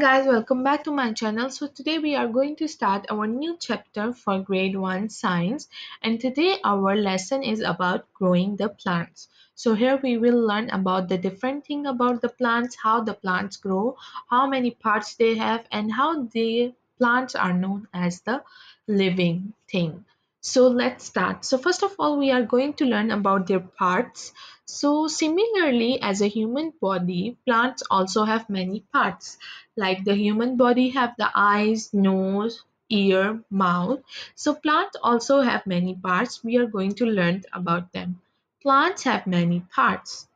guys, welcome back to my channel. So today we are going to start our new chapter for grade 1 science and today our lesson is about growing the plants. So here we will learn about the different thing about the plants, how the plants grow, how many parts they have and how the plants are known as the living thing. So let's start. So first of all, we are going to learn about their parts. So similarly, as a human body, plants also have many parts. Like the human body have the eyes, nose, ear, mouth. So plants also have many parts. We are going to learn about them. Plants have many parts.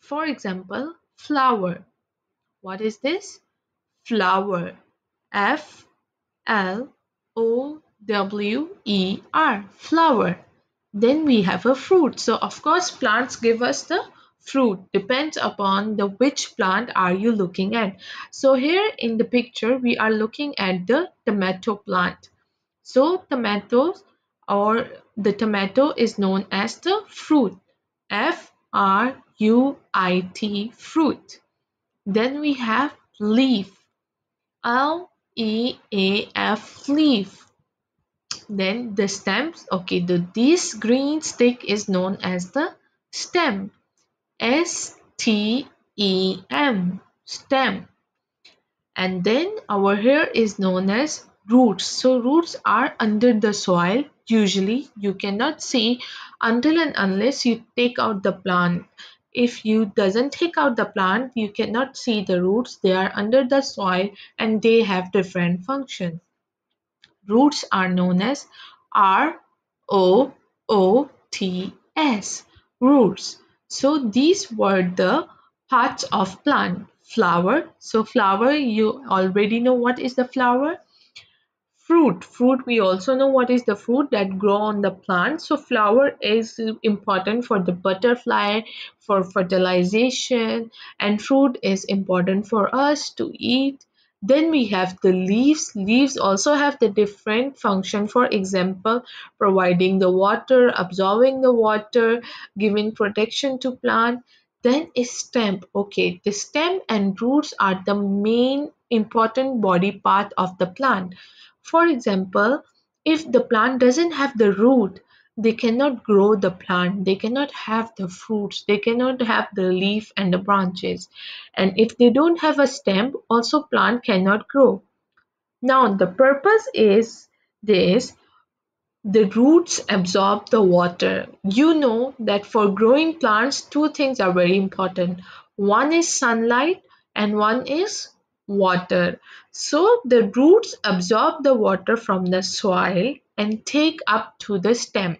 For example, flower. What is this? Flower. F L O W-E-R, flower. Then we have a fruit. So of course plants give us the fruit. Depends upon the which plant are you looking at. So here in the picture we are looking at the tomato plant. So tomatoes or the tomato is known as the fruit. F-R-U-I-T, fruit. Then we have leaf. L-E-A-F, leaf then the stems okay the this green stick is known as the stem s t e m stem and then our hair is known as roots. So roots are under the soil. Usually you cannot see until and unless you take out the plant. If you doesn't take out the plant you cannot see the roots. They are under the soil and they have different functions Roots are known as R O O T S roots. So these were the parts of plant. Flower. So flower you already know what is the flower. Fruit. Fruit we also know what is the fruit that grow on the plant. So flower is important for the butterfly, for fertilization and fruit is important for us to eat then we have the leaves. Leaves also have the different function. For example, providing the water, absorbing the water, giving protection to plant. Then a stem. Okay, the stem and roots are the main important body part of the plant. For example, if the plant doesn't have the root, they cannot grow the plant. They cannot have the fruits. They cannot have the leaf and the branches. And if they don't have a stem also plant cannot grow. Now the purpose is this. The roots absorb the water. You know that for growing plants two things are very important. One is sunlight and one is water. So the roots absorb the water from the soil and take up to the stem.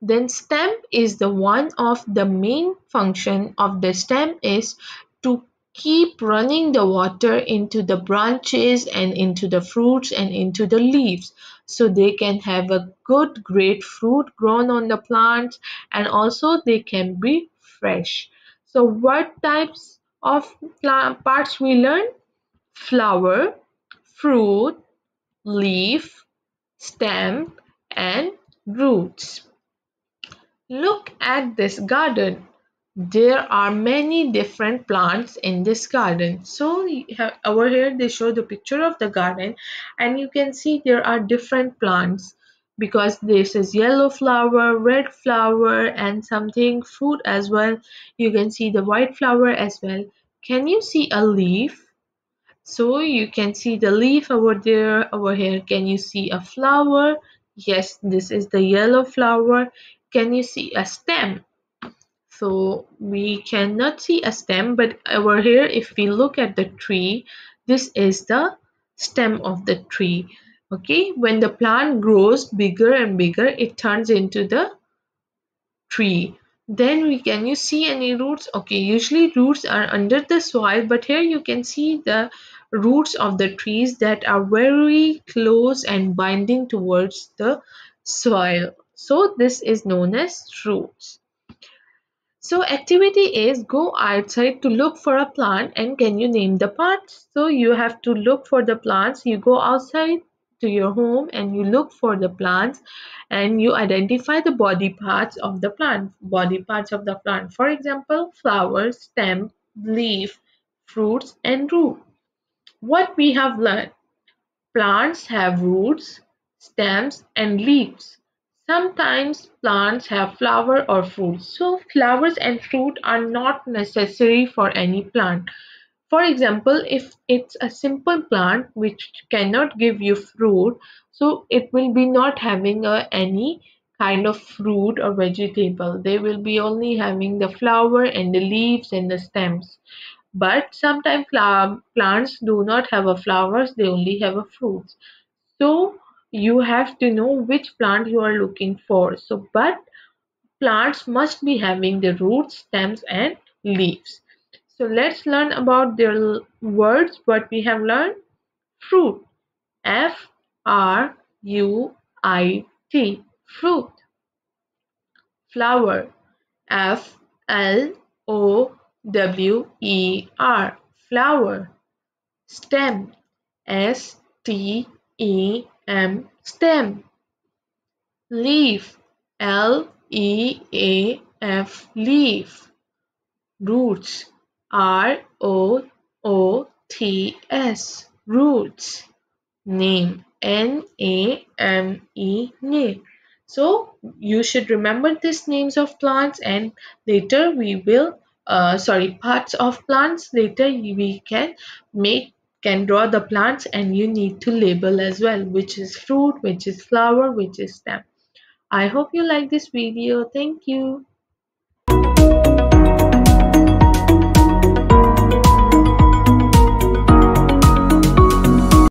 Then stem is the one of the main function of the stem is to keep running the water into the branches and into the fruits and into the leaves. So they can have a good great fruit grown on the plants and also they can be fresh. So what types of plant parts we learn? Flower fruit leaf stem and roots. Look at this garden. There are many different plants in this garden. So over here they show the picture of the garden and you can see there are different plants because this is yellow flower, red flower and something fruit as well. You can see the white flower as well. Can you see a leaf? So you can see the leaf over there, over here. Can you see a flower? Yes, this is the yellow flower. Can you see a stem? So we cannot see a stem, but over here, if we look at the tree, this is the stem of the tree. Okay, when the plant grows bigger and bigger, it turns into the tree then we can you see any roots? Okay usually roots are under the soil but here you can see the roots of the trees that are very close and binding towards the soil. So this is known as roots. So activity is go outside to look for a plant and can you name the parts so you have to look for the plants. You go outside to your home and you look for the plants and you identify the body parts of the plant body parts of the plant for example flower stem leaf fruits and root what we have learned. Plants have roots, stems and leaves. Sometimes plants have flower or fruit. So flowers and fruit are not necessary for any plant. For example, if it's a simple plant which cannot give you fruit, so it will be not having any kind of fruit or vegetable. They will be only having the flower and the leaves and the stems. But sometimes plants do not have a flowers, they only have a fruits. So you have to know which plant you are looking for. So but plants must be having the roots, stems and leaves. So let's learn about their words what we have learned. Fruit. F R U I T. Fruit. Flower. F L O W-E-R flower stem S-T-E-M stem leaf L-E-A-F leaf roots R-O-O-T-S roots. Name. N-A-M-E name so you should remember these names of plants and later we will uh, sorry parts of plants. Later we can make can draw the plants and you need to label as well which is fruit which is flower which is stem. I hope you like this video. Thank you